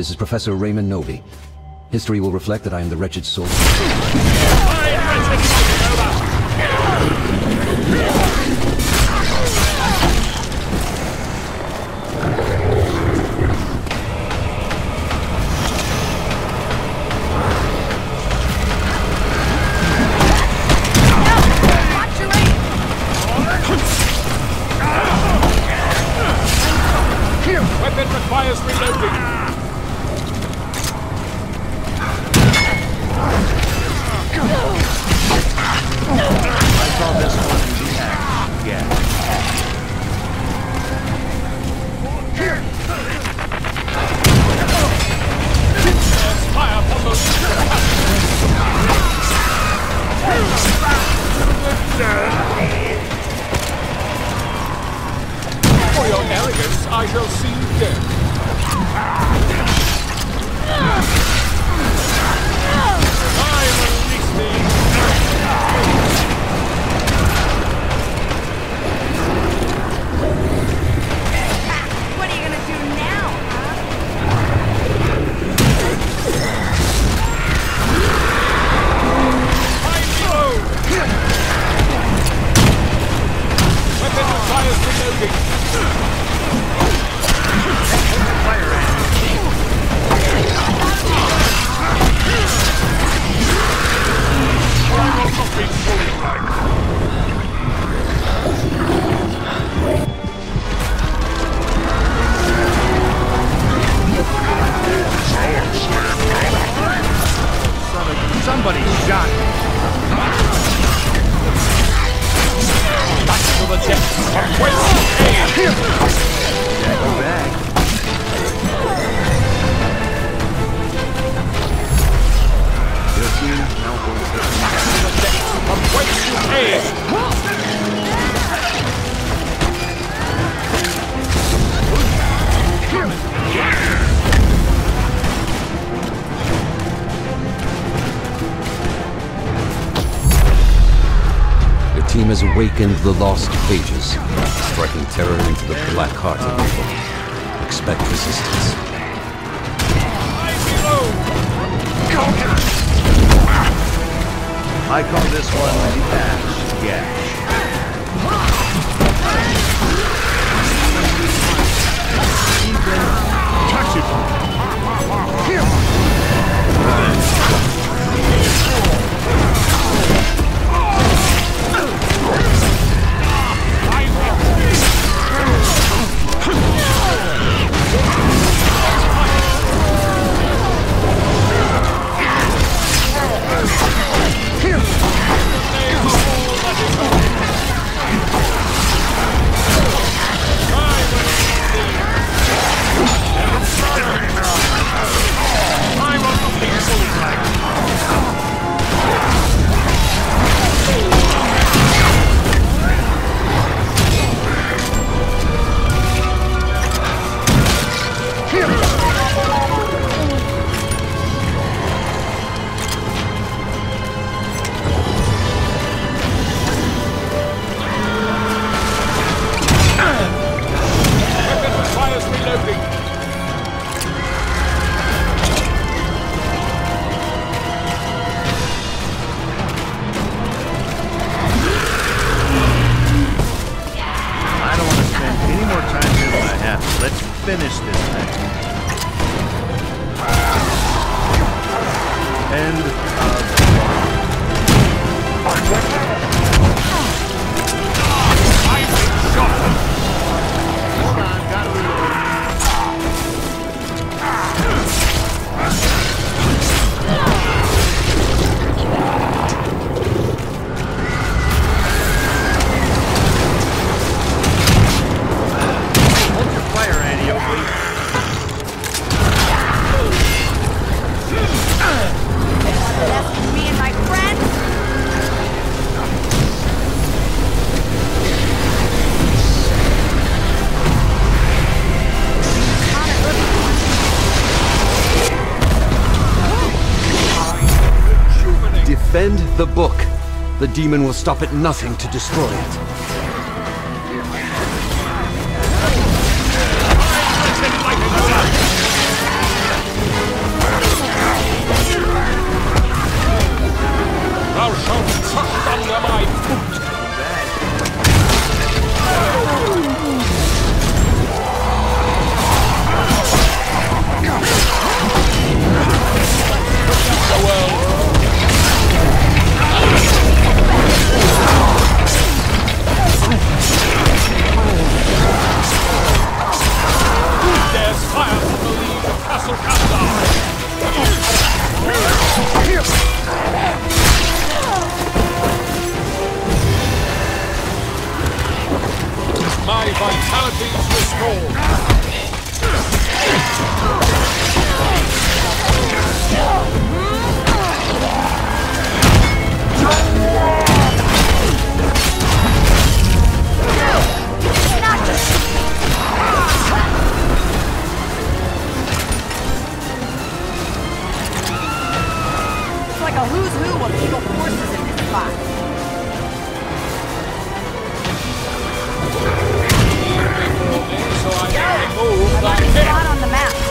This is Professor Raymond Knowby. History will reflect that I am the wretched soul. Object of great aim! has awakened the lost pages, striking terror into the black heart of evil. Expect resistance. I call this one Dash Gash. Yeah. The demon will stop at nothing to destroy it. restored. It's like a who's who of evil forces in this spot. There's a spot on the map.